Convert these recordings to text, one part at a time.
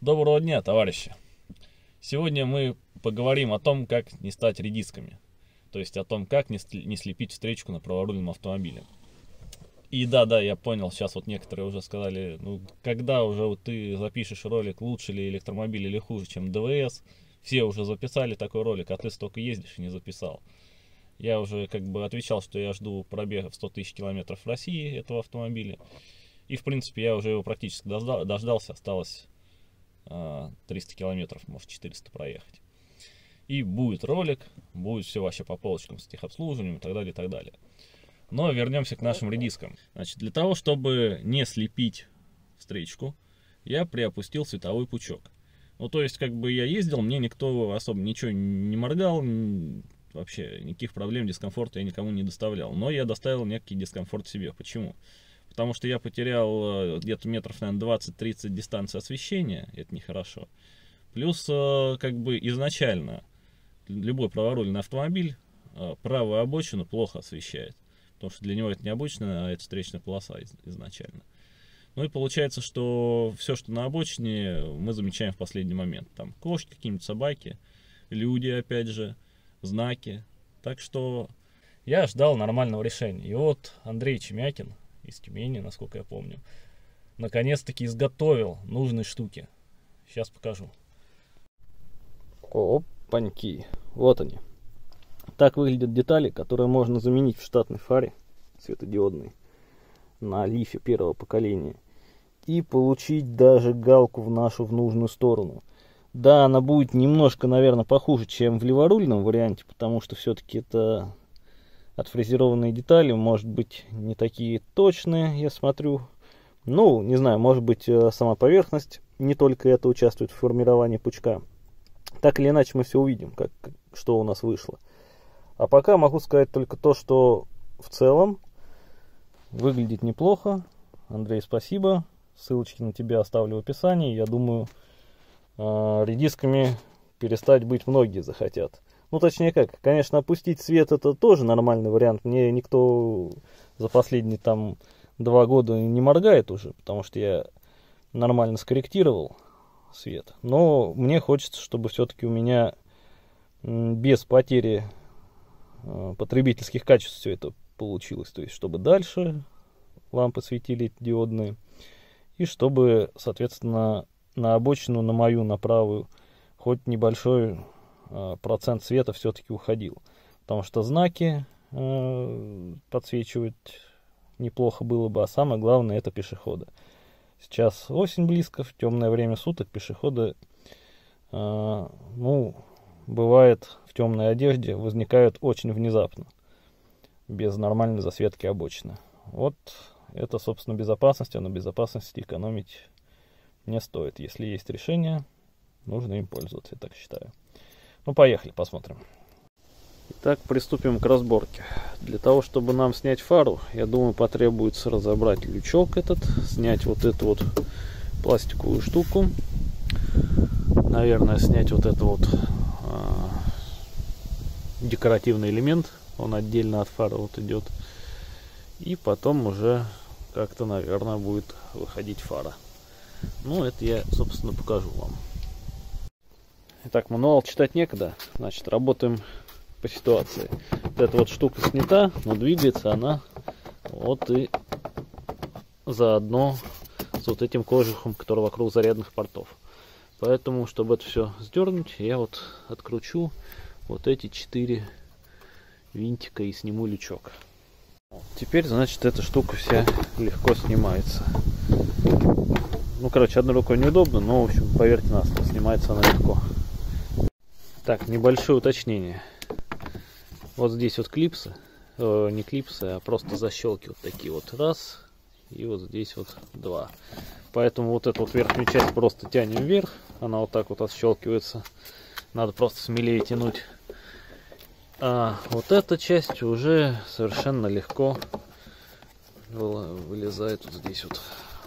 Доброго дня, товарищи! Сегодня мы поговорим о том, как не стать редисками. То есть о том, как не, слепить встречку на праворульном автомобиле. И да, да, я понял, сейчас вот некоторые уже сказали, ну когда уже вот ты запишешь ролик, лучше ли электромобиль или хуже, чем ДВС. Все уже записали такой ролик, а ты столько ездишь и не записал. Я уже как бы отвечал, что я жду пробега в 100 тысяч километров в России этого автомобиля. И в принципе я уже его практически дождался, осталось 300 километров, может 400 проехать. И будет ролик, будет все вообще по полочкам с техобслуживанием и так далее, и так далее. Но вернемся к нашим редискам. Значит, для того, чтобы не слепить встречку, я приопустил световой пучок. Ну, то есть, как бы я ездил, мне никто особо ничего не моргал, вообще никаких проблем, дискомфорта я никому не доставлял. Но я доставил некий дискомфорт себе. Почему? Потому что я потерял э, где-то метров, наверное, 20-30 дистанции освещения, это нехорошо. Плюс, э, как бы изначально, любой праворульный автомобиль э, правую обочину плохо освещает, потому что для него это необычная, а это встречная полоса изначально. Ну и получается, что все, что на обочине, мы замечаем в последний момент. Там кошки, какие-нибудь собаки, люди, опять же, знаки. Так что я ждал нормального решения. И вот Андрей Чемякин, из Тюмени, насколько я помню, наконец-таки изготовил нужные штуки. Сейчас покажу. Опаньки. Вот они. Так выглядят детали, которые можно заменить в штатной фаре светодиодной на лифе первого поколения и получить даже галку в нашу в нужную сторону. Да, она будет немножко, наверное, похуже, чем в леворульном варианте, потому что все-таки это отфрезерованные детали, может быть, не такие точные, я смотрю. Ну, не знаю, может быть, э, сама поверхность не только это участвует в формировании пучка. Так или иначе мы все увидим, как, что у нас вышло. А пока могу сказать только то, что в целом выглядит неплохо. Андрей, спасибо. Ссылочки на тебя оставлю в описании. Я думаю, э, редисками перестать быть многие захотят. Ну, точнее как, конечно, опустить свет это тоже нормальный вариант. Мне никто за последние там два года не моргает уже, потому что я нормально скорректировал свет. Но мне хочется, чтобы все-таки у меня без потери э, потребительских качеств все это получилось. То есть, чтобы дальше лампы светили диодные. И чтобы, соответственно, на обочину, на мою, на правую, хоть небольшой процент света все-таки уходил. Потому что знаки э, подсвечивать неплохо было бы, а самое главное это пешеходы. Сейчас осень близко, в темное время суток пешеходы, э, ну, бывает в темной одежде, возникают очень внезапно, без нормальной засветки обочины. Вот это, собственно, безопасность, а на безопасности экономить не стоит. Если есть решение, нужно им пользоваться, я так считаю. Ну, поехали, посмотрим. Итак, приступим к разборке. Для того, чтобы нам снять фару, я думаю, потребуется разобрать лючок этот, снять вот эту вот пластиковую штуку. Наверное, снять вот этот вот э, декоративный элемент. Он отдельно от фары вот идет. И потом уже как-то, наверное, будет выходить фара. Ну, это я, собственно, покажу вам. Итак, мануал читать некогда, значит, работаем по ситуации. Вот эта вот штука снята, но двигается она вот и заодно с вот этим кожухом, который вокруг зарядных портов. Поэтому, чтобы это все сдернуть, я вот откручу вот эти четыре винтика и сниму лючок. Теперь, значит, эта штука вся легко снимается. Ну, короче, одной рукой неудобно, но, в общем, поверьте нас, снимается она легко. Так, небольшое уточнение. Вот здесь вот клипсы, э, не клипсы, а просто защелки вот такие вот. Раз, и вот здесь вот два. Поэтому вот эту вот верхнюю часть просто тянем вверх, она вот так вот отщелкивается. Надо просто смелее тянуть. А вот эта часть уже совершенно легко вылезает вот здесь вот.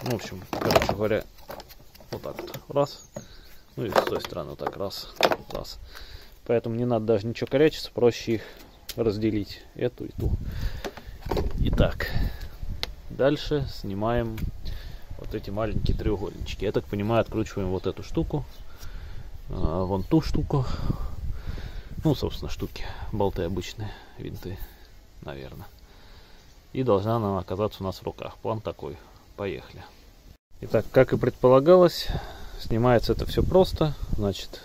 Ну, в общем, короче говоря, вот так вот. Раз. Ну и с той стороны вот так. Раз. Раз. Поэтому не надо даже ничего корячиться, проще их разделить, эту и ту. Итак, дальше снимаем вот эти маленькие треугольнички. Я так понимаю, откручиваем вот эту штуку, а, вон ту штуку. Ну, собственно, штуки, болты обычные, винты, наверное. И должна она оказаться у нас в руках. План такой. Поехали. Итак, как и предполагалось, снимается это все просто. Значит,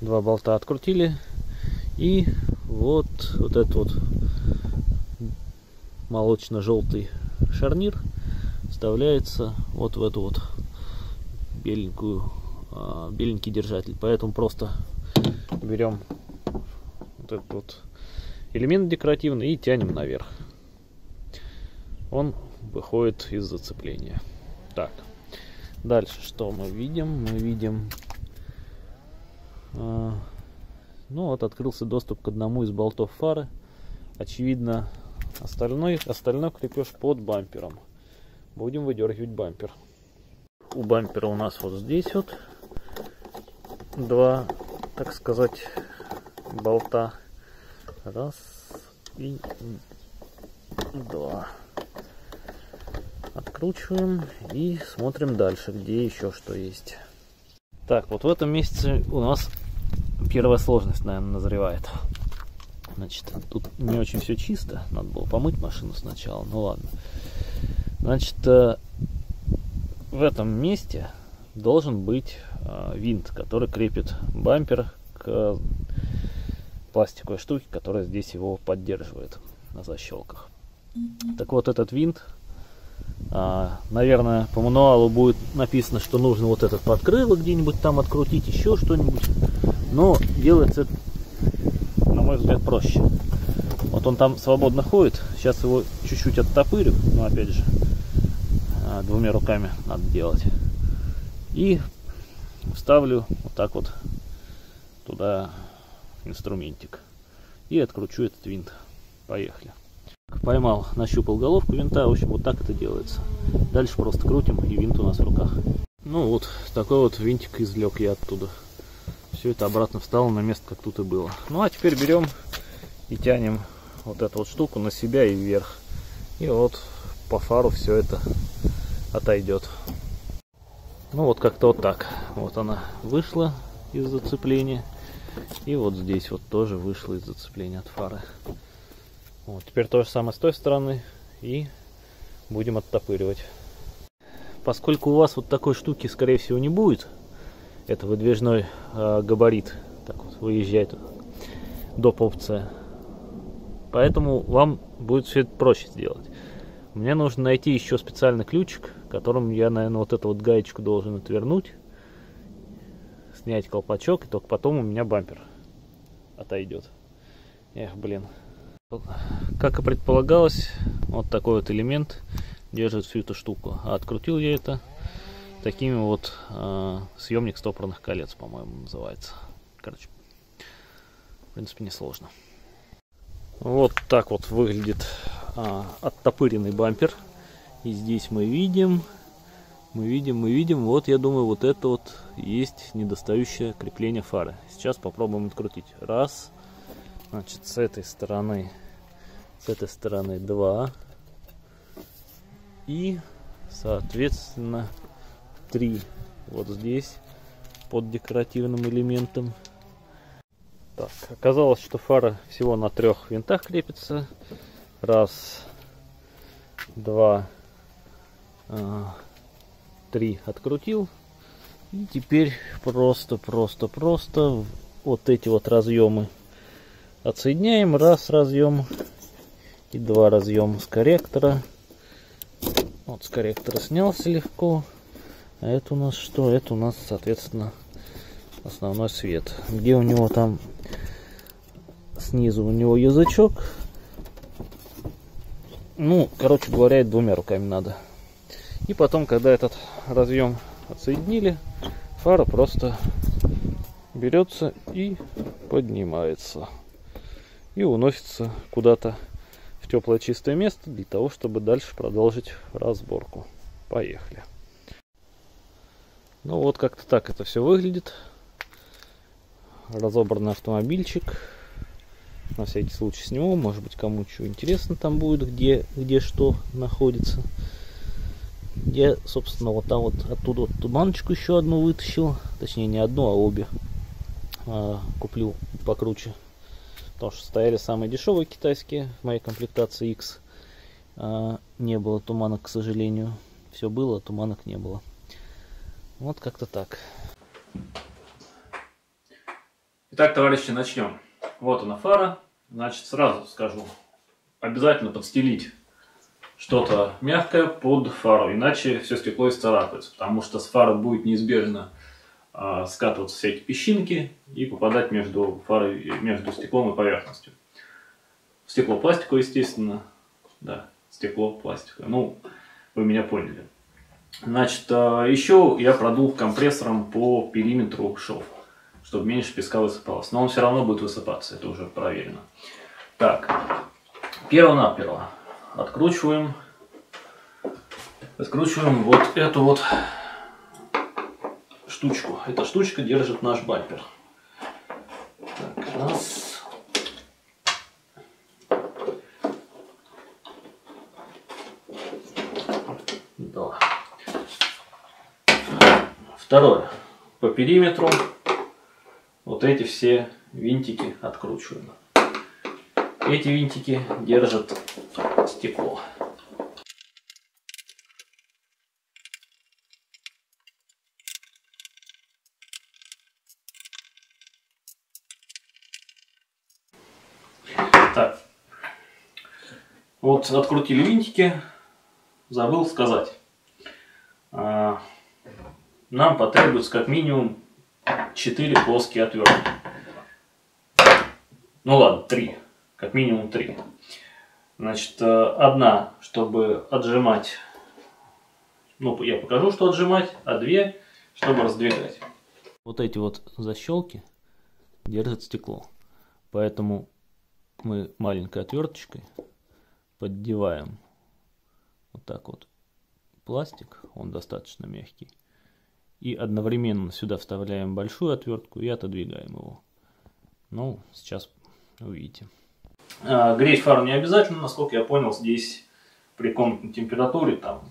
два болта открутили. И вот, вот этот вот молочно-желтый шарнир вставляется вот в эту вот беленькую, а, беленький держатель. Поэтому просто берем вот этот вот элемент декоративный и тянем наверх. Он выходит из зацепления. Так, дальше что мы видим? Мы видим, ну вот открылся доступ к одному из болтов фары. Очевидно, остальной, остальной крепеж под бампером. Будем выдергивать бампер. У бампера у нас вот здесь вот два, так сказать, болта. Раз и два. Откручиваем и смотрим дальше, где еще что есть. Так, вот в этом месяце у нас первая сложность, наверное, назревает. Значит, тут не очень все чисто. Надо было помыть машину сначала. Ну ладно. Значит, э, в этом месте должен быть э, винт, который крепит бампер к пластиковой штуке, которая здесь его поддерживает на защелках. Так вот, этот винт, а, наверное, по мануалу будет написано, что нужно вот этот подкрылок где-нибудь там открутить, еще что-нибудь. Но делается на мой взгляд, проще. Вот он там свободно ходит. Сейчас его чуть-чуть оттопырю, но опять же, а, двумя руками надо делать. И вставлю вот так вот туда инструментик. И откручу этот винт. Поехали. Поймал, нащупал головку винта. В общем, вот так это делается. Дальше просто крутим, и винт у нас в руках. Ну вот, такой вот винтик извлек я оттуда. Все это обратно встало на место, как тут и было. Ну а теперь берем и тянем вот эту вот штуку на себя и вверх. И вот по фару все это отойдет. Ну вот как-то вот так. Вот она вышла из зацепления. И вот здесь вот тоже вышло из зацепления от фары. Вот, теперь то же самое с той стороны. И будем оттопыривать. Поскольку у вас вот такой штуки, скорее всего, не будет, это выдвижной э, габарит, так вот, выезжает доп. опция. Поэтому вам будет все это проще сделать. Мне нужно найти еще специальный ключик, которым я, наверное, вот эту вот гаечку должен отвернуть снять колпачок, и только потом у меня бампер отойдет. Эх, блин. Как и предполагалось, вот такой вот элемент держит всю эту штуку. А открутил я это такими вот э, съемник стопорных колец, по-моему, называется. Короче, в принципе, несложно. Вот так вот выглядит э, оттопыренный бампер. И здесь мы видим мы видим, мы видим, вот я думаю, вот это вот есть недостающее крепление фары. Сейчас попробуем открутить. Раз, значит, с этой стороны, с этой стороны два. И, соответственно, три вот здесь под декоративным элементом. Так, оказалось, что фара всего на трех винтах крепится. Раз, два, а, 3 открутил. И теперь просто, просто, просто вот эти вот разъемы отсоединяем. Раз разъем и два разъема с корректора. Вот с корректора снялся легко. А это у нас что? Это у нас, соответственно, основной свет. Где у него там снизу у него язычок. Ну, короче говоря, двумя руками надо. И потом, когда этот разъем отсоединили, фара просто берется и поднимается. И уносится куда-то в теплое чистое место для того, чтобы дальше продолжить разборку. Поехали. Ну вот как-то так это все выглядит. Разобранный автомобильчик. На всякий случай сниму. Может быть кому что интересно там будет, где, где что находится. Я, собственно, вот там вот оттуда вот туманочку еще одну вытащил. Точнее, не одну, а обе. А, куплю покруче. Потому что стояли самые дешевые китайские в моей комплектации X. А, не было туманок, к сожалению. Все было, а туманок не было. Вот как-то так. Итак, товарищи, начнем. Вот она фара. Значит, сразу скажу, обязательно подстелить что-то мягкое под фару, иначе все стекло исцарапается, потому что с фары будет неизбежно э, скатываться эти песчинки и попадать между фарой, между стеклом и поверхностью. Стекло пластиковое, естественно, да, стекло пластиковое. Ну, вы меня поняли. Значит, э, еще я продул компрессором по периметру шов, чтобы меньше песка высыпалось. Но он все равно будет высыпаться, это уже проверено. Так, перво-наперво откручиваем, откручиваем вот эту вот штучку. Эта штучка держит наш бампер. Так, раз. Два. Второе. По периметру вот эти все винтики откручиваем. Эти винтики держат стекло. Так. Вот открутили винтики. Забыл сказать. Нам потребуется как минимум 4 плоские отвертки. Ну ладно, 3 как минимум три. Значит, э, одна, чтобы отжимать, ну, я покажу, что отжимать, а две, чтобы раздвигать. Вот эти вот защелки держат стекло. Поэтому мы маленькой отверточкой поддеваем вот так вот пластик, он достаточно мягкий. И одновременно сюда вставляем большую отвертку и отодвигаем его. Ну, сейчас увидите. А, греть фару не обязательно, насколько я понял, здесь при комнатной температуре, там,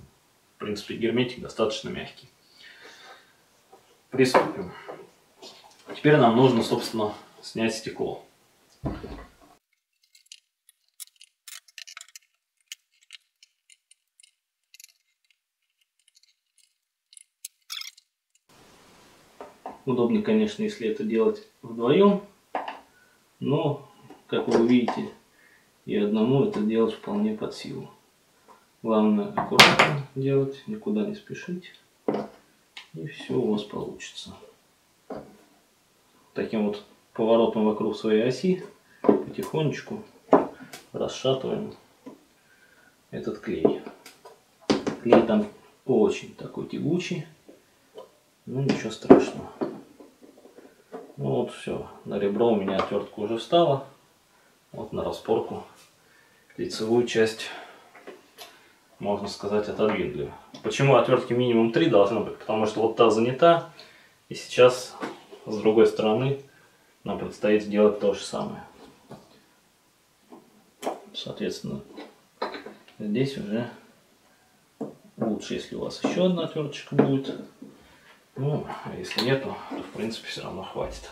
в принципе, герметик достаточно мягкий. Приступим. Теперь нам нужно, собственно, снять стекло. Удобно, конечно, если это делать вдвоем, но, как вы видите, и одному это делать вполне под силу. Главное аккуратно делать, никуда не спешить. И все у вас получится. Таким вот поворотом вокруг своей оси потихонечку расшатываем этот клей. Клей там очень такой тягучий, ну ничего страшного. Ну вот все, на ребро у меня отвертка уже встала. Вот на распорку лицевую часть, можно сказать, отодвинули. Почему отвертки минимум 3 должно быть? Потому что вот та занята, и сейчас с другой стороны нам предстоит сделать то же самое. Соответственно, здесь уже лучше, если у вас еще одна отверточка будет. Ну, а если нету, то в принципе все равно хватит.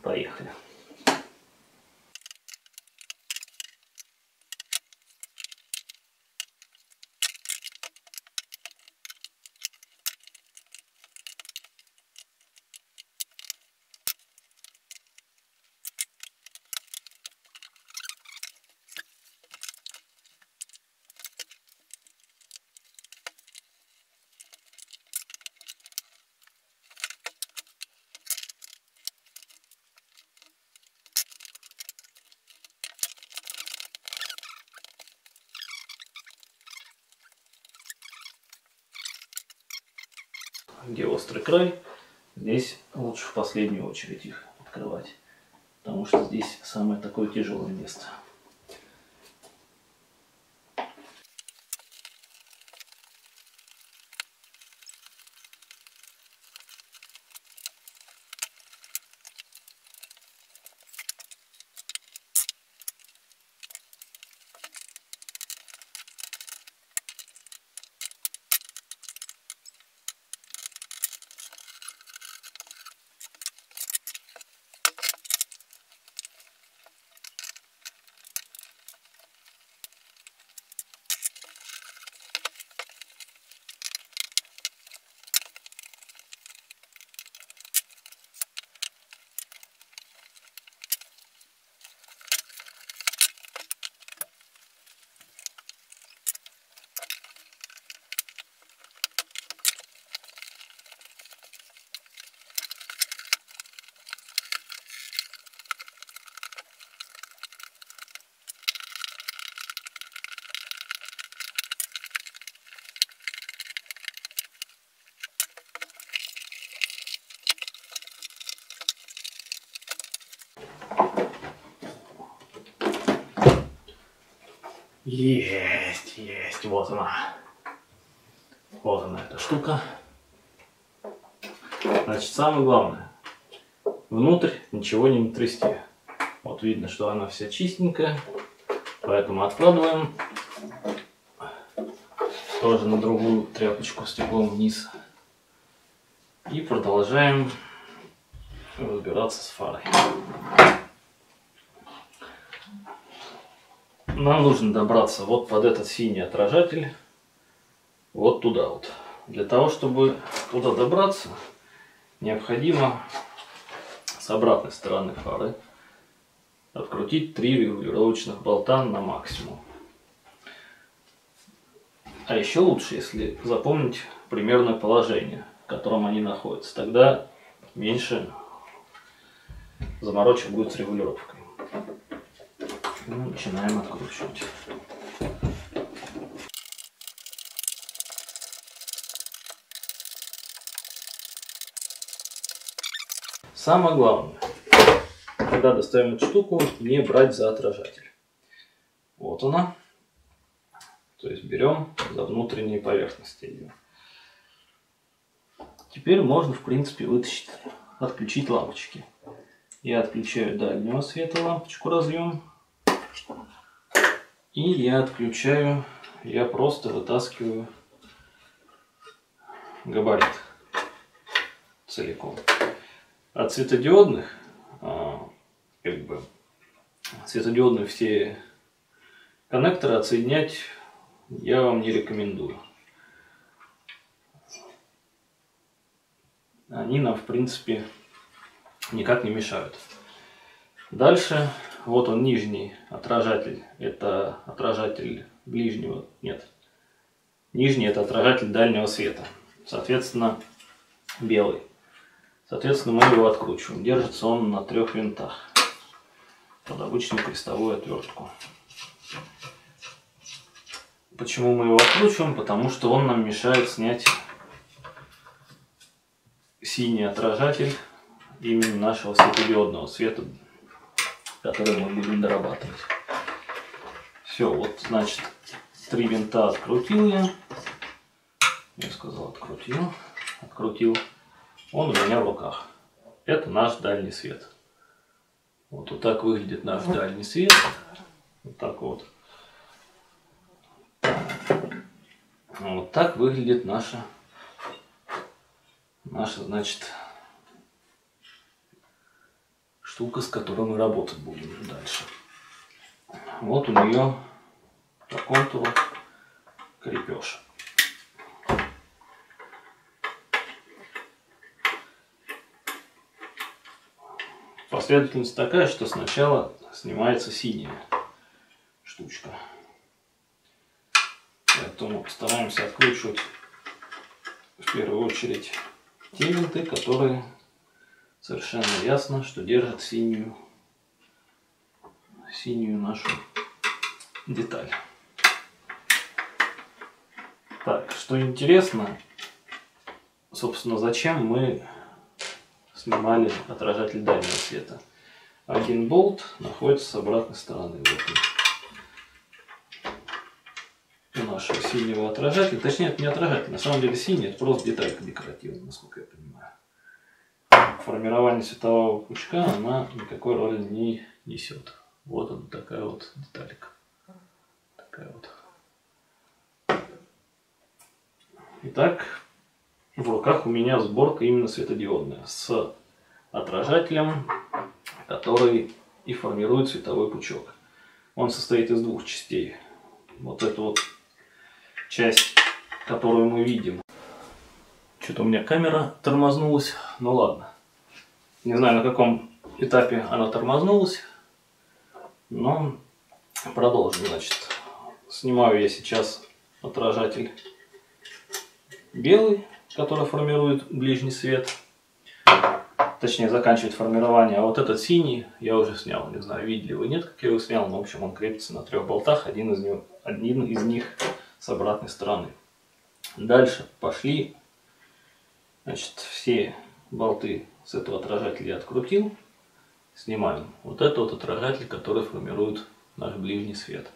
Поехали. Где острый край, здесь лучше в последнюю очередь их открывать, потому что здесь самое такое тяжелое место. Есть, есть, вот она. Вот она, эта штука. Значит, самое главное, внутрь ничего не натрясти. Вот видно, что она вся чистенькая, поэтому откладываем тоже на другую тряпочку стеклом вниз. И продолжаем разбираться с фарой. Нам нужно добраться вот под этот синий отражатель, вот туда вот. Для того, чтобы туда добраться, необходимо с обратной стороны фары открутить три регулировочных болта на максимум. А еще лучше, если запомнить примерное положение, в котором они находятся. Тогда меньше заморочек будет с регулировкой. Ну, начинаем откручивать. Самое главное, когда достаем эту штуку, не брать за отражатель. Вот она. То есть берем за внутренние поверхности ее. Теперь можно, в принципе, вытащить, отключить лампочки. Я отключаю дальнего света лампочку разъем. И я отключаю, я просто вытаскиваю габарит целиком. От светодиодных, а, как бы, светодиодные все коннекторы отсоединять я вам не рекомендую. Они нам, в принципе, никак не мешают. Дальше, вот он нижний отражатель. Это отражатель ближнего, нет. Нижний это отражатель дальнего света. Соответственно, белый. Соответственно, мы его откручиваем. Держится он на трех винтах под обычную крестовую отвертку. Почему мы его откручиваем? Потому что он нам мешает снять синий отражатель именно нашего светодиодного света, который мы будем дорабатывать. Все, вот, значит, три винта открутил я. Я сказал, открутил. Открутил. Он у меня в руках. Это наш дальний свет. Вот, вот так выглядит наш дальний свет. Вот так вот. Вот так выглядит наша, наша, значит, штука, с которой мы работать будем дальше. Вот у нее по контуру крепеж. Последовательность такая, что сначала снимается синяя штучка. Поэтому стараемся откручивать в первую очередь те винты, которые совершенно ясно, что держат синюю, синюю нашу деталь. Так, что интересно, собственно, зачем мы снимали отражатель дальнего света. Один болт находится с обратной стороны. Вот у нашего синего отражателя. Точнее, это не отражатель. На самом деле синий это просто деталька декоративная, насколько я понимаю. Формирование светового пучка она никакой роли не несет. Вот она такая вот деталька. Такая вот. Итак, в руках у меня сборка именно светодиодная с отражателем, который и формирует световой пучок. Он состоит из двух частей. Вот это вот часть, которую мы видим. Что-то у меня камера тормознулась. Ну ладно. Не знаю, на каком этапе она тормознулась. Но продолжим, значит. Снимаю я сейчас отражатель белый, который формирует ближний свет. Точнее, заканчивает формирование. А вот этот синий я уже снял. Не знаю, видели вы, нет, как я его снял. Но, в общем, он крепится на трех болтах. Один из, него, один из них с обратной стороны. Дальше пошли. Значит, все болты с этого отражателя я открутил. Снимаем. Вот это вот отражатель, который формирует наш ближний свет.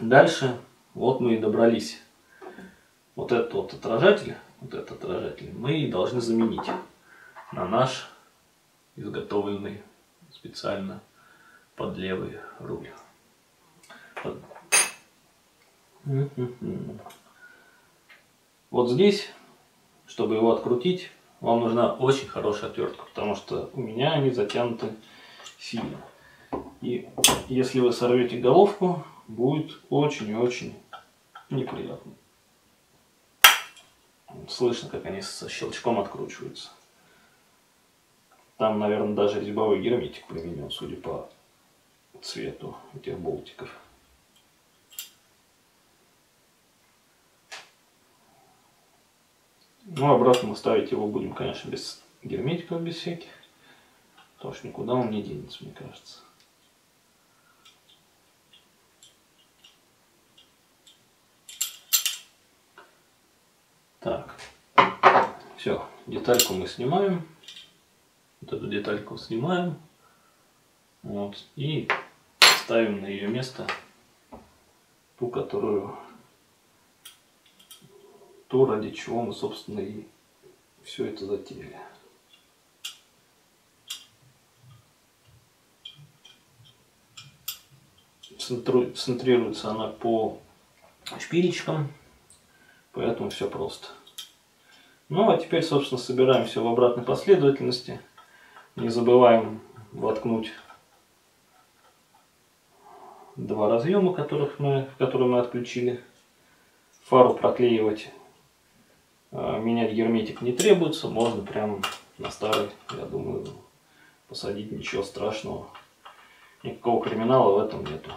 Дальше вот мы и добрались. Вот этот вот отражатель, вот этот отражатель мы должны заменить на наш изготовленный специально под левый руль. Вот здесь, чтобы его открутить, вам нужна очень хорошая отвертка, потому что у меня они затянуты сильно. И если вы сорвете головку, будет очень и очень неприятно. Слышно, как они со щелчком откручиваются. Там, наверное, даже резьбовой герметик применен, судя по цвету этих болтиков. Ну, обратно мы ставить его будем, конечно, без герметиков, без всяких. Потому что никуда он не денется, мне кажется. Так, все, детальку мы снимаем. Вот эту детальку снимаем. Вот, и ставим на ее место ту, которую, ту, ради чего мы, собственно, и все это затеяли. Центрируется она по шпилечкам. Поэтому все просто. Ну а теперь, собственно, собираем все в обратной последовательности. Не забываем воткнуть два разъема, которых мы, которые мы отключили. Фару проклеивать, менять герметик не требуется. Можно прямо на старый, я думаю, посадить, ничего страшного. Никакого криминала в этом нету.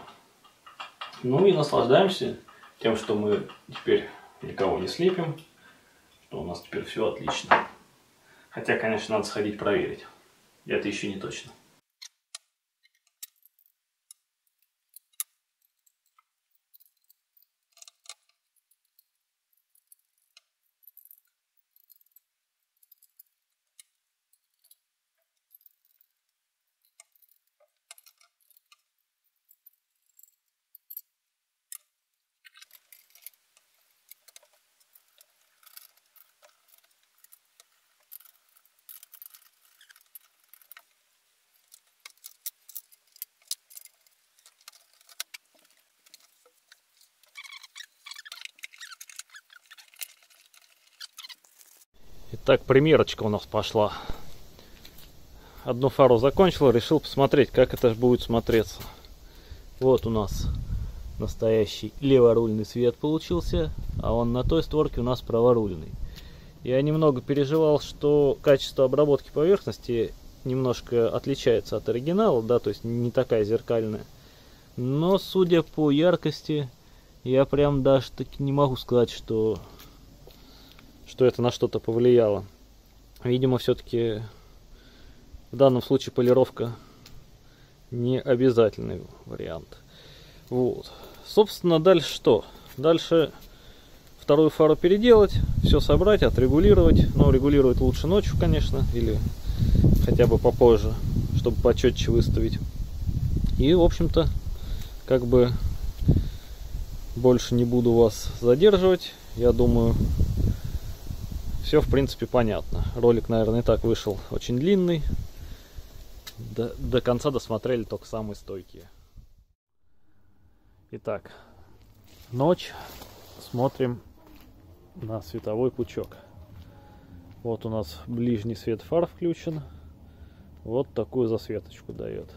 Ну и наслаждаемся тем, что мы теперь никого не слепим, что у нас теперь все отлично. Хотя, конечно, надо сходить проверить. Это еще не точно. Так, примерочка у нас пошла. Одну фару закончил, решил посмотреть, как это будет смотреться. Вот у нас настоящий леворульный свет получился, а он на той створке у нас праворульный. Я немного переживал, что качество обработки поверхности немножко отличается от оригинала, да, то есть не такая зеркальная. Но судя по яркости, я прям даже таки не могу сказать, что что это на что-то повлияло. Видимо, все-таки в данном случае полировка не обязательный вариант. Вот. Собственно, дальше что? Дальше вторую фару переделать, все собрать, отрегулировать. Но регулировать лучше ночью, конечно, или хотя бы попозже, чтобы почетче выставить. И, в общем-то, как бы больше не буду вас задерживать. Я думаю, все, в принципе, понятно. Ролик, наверное, и так вышел очень длинный. До, до конца досмотрели только самые стойкие. Итак, ночь. Смотрим на световой пучок. Вот у нас ближний свет фар включен. Вот такую засветочку дает.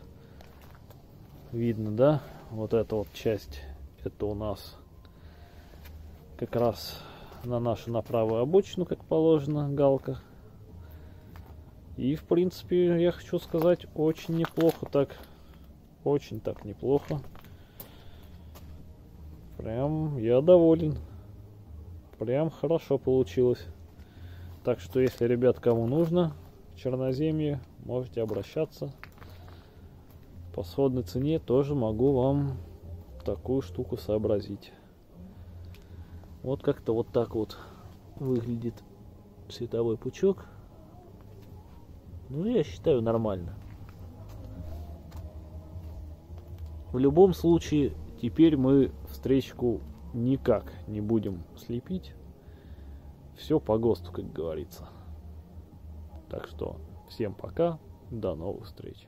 Видно, да? Вот эта вот часть, это у нас как раз на нашу на правую обочину, как положено, галка. И, в принципе, я хочу сказать, очень неплохо так. Очень так неплохо. Прям я доволен. Прям хорошо получилось. Так что, если, ребят, кому нужно черноземье, можете обращаться. По сходной цене тоже могу вам такую штуку сообразить. Вот как-то вот так вот выглядит световой пучок. Ну, я считаю нормально. В любом случае, Теперь мы встречку никак не будем слепить. Все по ГОСТу, как говорится. Так что всем пока, до новых встреч.